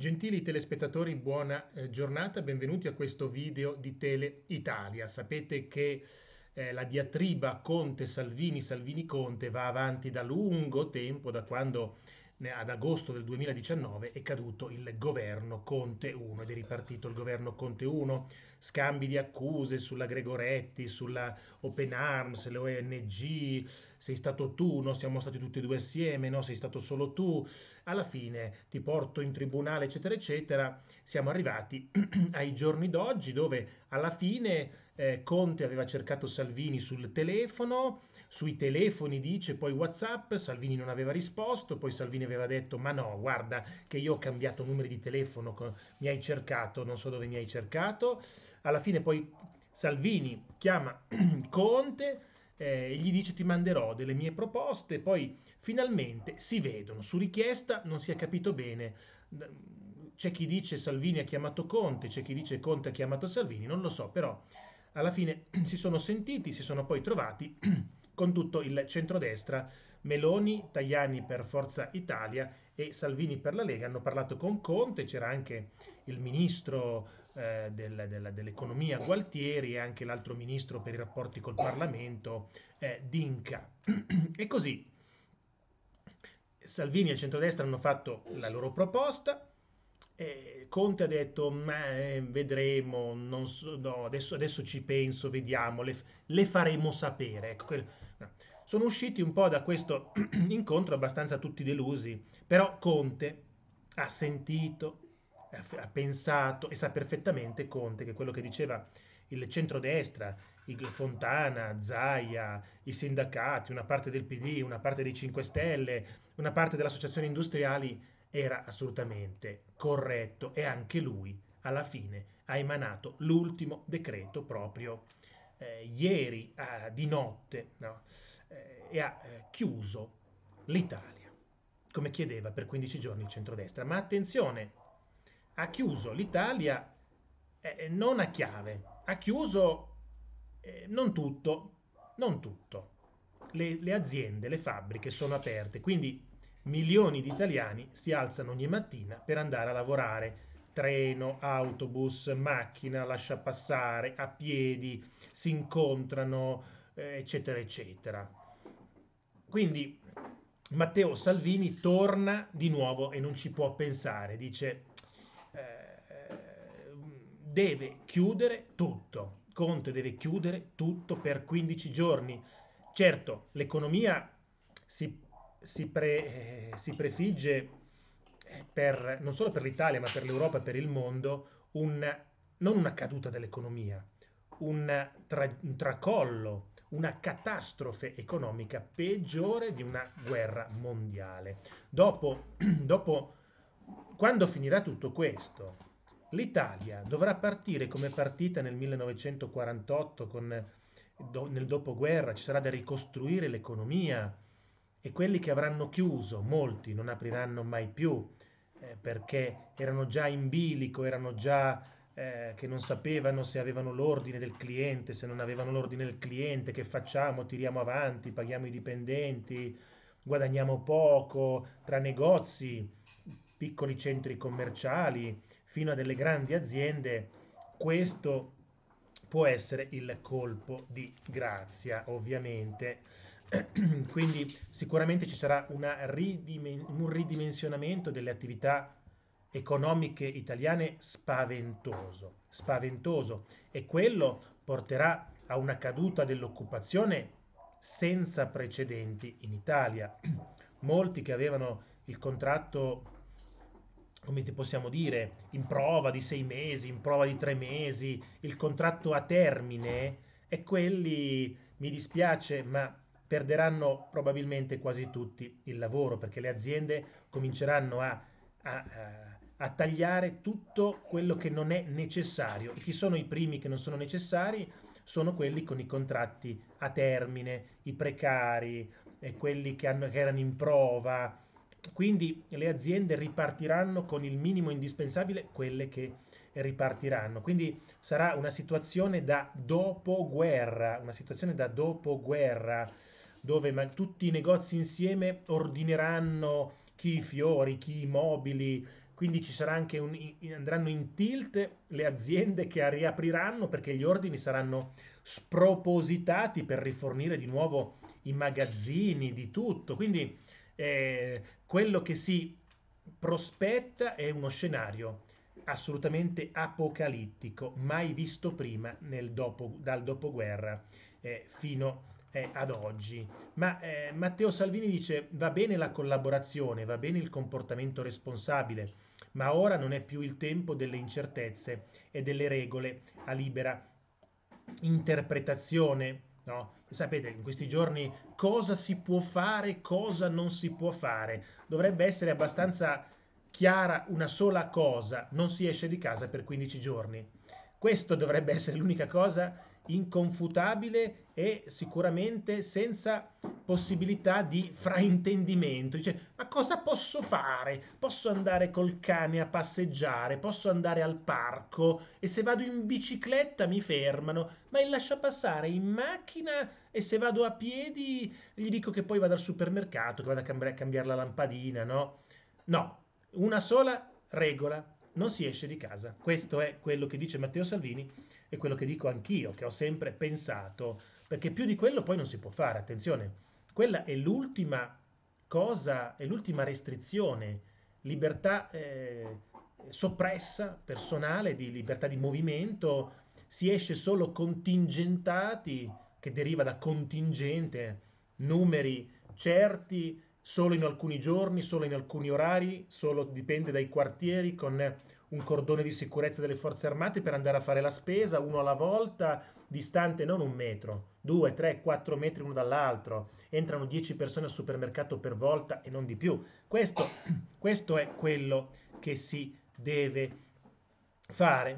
Gentili telespettatori, buona eh, giornata, benvenuti a questo video di Tele Italia. Sapete che eh, la diatriba Conte-Salvini, Salvini-Conte va avanti da lungo tempo, da quando ad agosto del 2019 è caduto il governo Conte 1 ed è ripartito il governo Conte 1, scambi di accuse sulla Gregoretti, sulla Open Arms, le ONG, sei stato tu, no? siamo stati tutti e due assieme, no? sei stato solo tu, alla fine ti porto in tribunale eccetera eccetera, siamo arrivati ai giorni d'oggi dove alla fine eh, Conte aveva cercato Salvini sul telefono, sui telefoni dice, poi Whatsapp, Salvini non aveva risposto, poi Salvini aveva detto ma no, guarda che io ho cambiato numeri di telefono, mi hai cercato, non so dove mi hai cercato. Alla fine poi Salvini chiama Conte eh, gli dice ti manderò delle mie proposte, poi finalmente si vedono, su richiesta non si è capito bene, c'è chi dice Salvini ha chiamato Conte, c'è chi dice Conte ha chiamato Salvini, non lo so, però alla fine si sono sentiti, si sono poi trovati con tutto il centrodestra, Meloni, Tajani per Forza Italia e Salvini per la Lega hanno parlato con Conte, c'era anche il ministro eh, del, del, dell'economia Gualtieri e anche l'altro ministro per i rapporti col Parlamento eh, Dinca. e così Salvini e il centrodestra hanno fatto la loro proposta, eh, Conte ha detto, ma eh, vedremo, so, no, adesso, adesso, ci penso, vediamo, le, le faremo sapere. Ecco, quel, sono usciti un po' da questo incontro abbastanza tutti delusi, però Conte ha sentito, ha pensato e sa perfettamente Conte che quello che diceva il centrodestra, Fontana, Zaia, i sindacati, una parte del PD, una parte dei 5 Stelle, una parte delle associazioni industriali era assolutamente corretto e anche lui alla fine ha emanato l'ultimo decreto proprio eh, ieri eh, di notte. No? eh, e ha eh, chiuso l'Italia, come chiedeva per 15 giorni il centrodestra. Ma attenzione, ha chiuso l'Italia eh, non a chiave, ha chiuso eh, non tutto, non tutto. Le, le aziende, le fabbriche sono aperte, quindi milioni di italiani si alzano ogni mattina per andare a lavorare treno, autobus, macchina, lascia passare, a piedi, si incontrano, eh, eccetera, eccetera. Quindi Matteo Salvini torna di nuovo e non ci può pensare, dice eh, deve chiudere tutto, Conte deve chiudere tutto per 15 giorni. Certo, l'economia si, si, pre, eh, si prefigge per, non solo per l'Italia ma per l'Europa e per il mondo un, non una caduta dell'economia, un, tra, un tracollo una catastrofe economica peggiore di una guerra mondiale. Dopo, dopo quando finirà tutto questo, l'Italia dovrà partire come partita nel 1948 con, do, nel dopoguerra, ci sarà da ricostruire l'economia e quelli che avranno chiuso, molti non apriranno mai più eh, perché erano già in bilico, erano già eh, che non sapevano se avevano l'ordine del cliente, se non avevano l'ordine del cliente, che facciamo? Tiriamo avanti, paghiamo i dipendenti, guadagniamo poco, tra negozi, piccoli centri commerciali, fino a delle grandi aziende, questo può essere il colpo di grazia, ovviamente. Quindi sicuramente ci sarà ridimen- un ridimensionamento delle attività economiche italiane spaventoso, spaventoso e quello porterà a una caduta dell'occupazione senza precedenti in Italia. Molti che avevano il contratto, come ti possiamo dire, in prova di sei mesi, in prova di tre mesi, il contratto a termine, e quelli, mi dispiace, ma perderanno probabilmente quasi tutti il lavoro perché le aziende cominceranno a, a, a a tagliare tutto quello che non è necessario. Chi sono i primi che non sono necessari? Sono quelli con i contratti a termine, i precari, e quelli che, hanno, che erano in prova. Quindi le aziende ripartiranno con il minimo indispensabile, quelle che ripartiranno. Quindi sarà una situazione da dopoguerra, una situazione da dopoguerra dove tutti i negozi insieme ordineranno chi i fiori, chi i mobili, quindi ci sarà anche un, andranno in tilt le aziende che riapriranno perché gli ordini saranno spropositati per rifornire di nuovo i magazzini, di tutto. Quindi eh, quello che si prospetta è uno scenario assolutamente apocalittico, mai visto prima dopo, dal dopoguerra eh, fino eh, ad oggi. Ma eh, Matteo Salvini dice va bene la collaborazione, va bene il comportamento responsabile, ma ora non è più il tempo delle incertezze e delle regole a libera interpretazione. No? Sapete, in questi giorni cosa si può fare, cosa non si può fare. Dovrebbe essere abbastanza chiara una sola cosa, non si esce di casa per 15 giorni. Questo dovrebbe essere l'unica cosa inconfutabile e sicuramente senza possibilità di fraintendimento. Dice, ma cosa posso fare? Posso andare col cane a passeggiare, posso andare al parco e se vado in bicicletta mi fermano, ma il lascia passare in macchina e se vado a piedi gli dico che poi vado al supermercato, che vado a cambiare, a cambiare la lampadina, no? No, una sola regola, non si esce di casa. Questo è quello che dice Matteo Salvini e quello che dico anch'io, che ho sempre pensato, perché più di quello poi non si può fare, attenzione, quella è l'ultima cosa, è l'ultima restrizione, libertà eh, soppressa, personale, di libertà di movimento, si esce solo contingentati, che deriva da contingente, numeri certi, solo in alcuni giorni, solo in alcuni orari, solo dipende dai quartieri, con un cordone di sicurezza delle forze armate per andare a fare la spesa, uno alla volta, distante non un metro, due, tre, quattro metri uno dall'altro. Entrano dieci persone al supermercato per volta e non di più. Questo, questo è quello che si deve fare,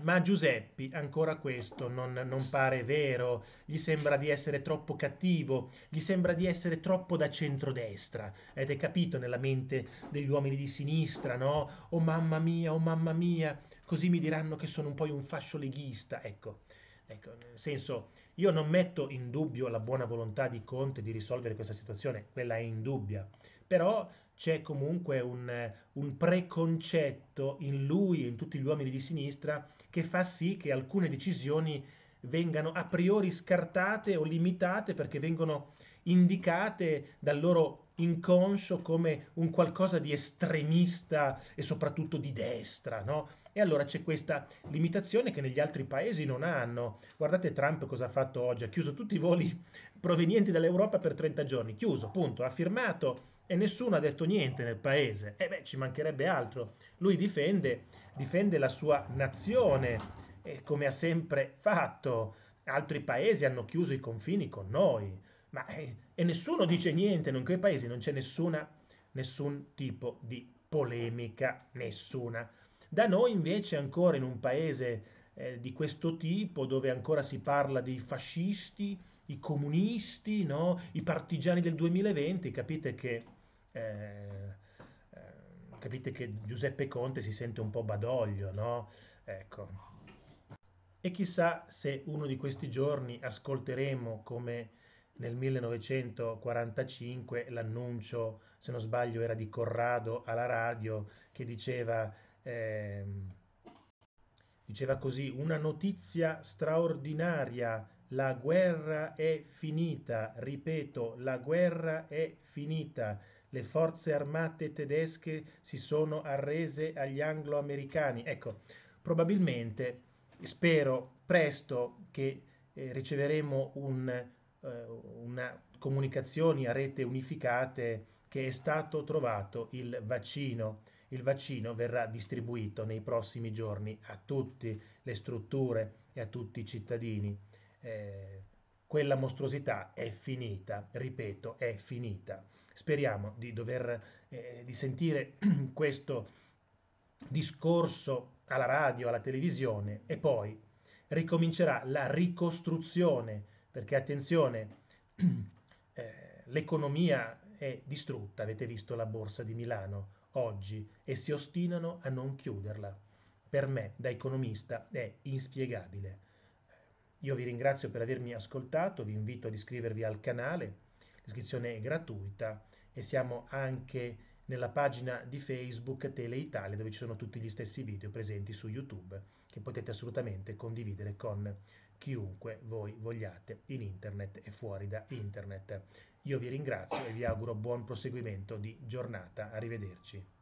ma a Giuseppi ancora questo non, non, pare vero, gli sembra di essere troppo cattivo, gli sembra di essere troppo da centrodestra, avete capito nella mente degli uomini di sinistra, no? Oh mamma mia, oh mamma mia, così mi diranno che sono un po' un fascio leghista, ecco. Ecco, nel senso, io non metto in dubbio la buona volontà di Conte di risolvere questa situazione, quella è indubbia, però c'è comunque un, un, preconcetto in lui e in tutti gli uomini di sinistra che fa sì che alcune decisioni vengano a priori scartate o limitate perché vengono indicate dal loro inconscio come un qualcosa di estremista e soprattutto di destra, no? E allora c'è questa limitazione che negli altri paesi non hanno. Guardate Trump cosa ha fatto oggi, ha chiuso tutti i voli provenienti dall'Europa per 30 giorni, chiuso, punto, ha firmato e nessuno ha detto niente nel paese. E beh, ci mancherebbe altro. Lui difende, difende la sua nazione, eh, come ha sempre fatto. Altri paesi hanno chiuso i confini con noi, ma eh, e nessuno dice niente, in quei paesi non c'è nessuna, nessun tipo di polemica, nessuna. Da noi invece ancora in un paese eh, di questo tipo, dove ancora si parla dei fascisti, i comunisti, no? i partigiani del 2020, capite che, eh, eh, capite che Giuseppe Conte si sente un po' badoglio, no? Ecco. E chissà se uno di questi giorni ascolteremo come nel 1945 l'annuncio, se non sbaglio era di Corrado alla radio, che diceva, eh, diceva così, una notizia straordinaria la guerra è finita, ripeto, la guerra è finita. Le forze armate tedesche si sono arrese agli anglo-americani. Ecco, probabilmente, spero presto che eh, riceveremo un, una comunicazioni a rete unificate che è stato trovato il vaccino. Il vaccino verrà distribuito nei prossimi giorni a tutte le strutture e a tutti i cittadini eh, quella mostruosità è finita, ripeto, è finita. Speriamo di dover eh, di sentire questo discorso alla radio, alla televisione e poi ricomincerà la ricostruzione, perché attenzione, eh, l'economia è distrutta, avete visto la borsa di Milano oggi? E si ostinano a non chiuderla. Per me, da economista, è inspiegabile. Io vi ringrazio per avermi ascoltato, vi invito ad iscrivervi al canale, l'iscrizione è gratuita. E siamo anche nella pagina di Facebook Tele Italia dove ci sono tutti gli stessi video presenti su YouTube che potete assolutamente condividere con chiunque voi vogliate in internet e fuori da internet. Io vi ringrazio e vi auguro buon proseguimento di giornata. Arrivederci.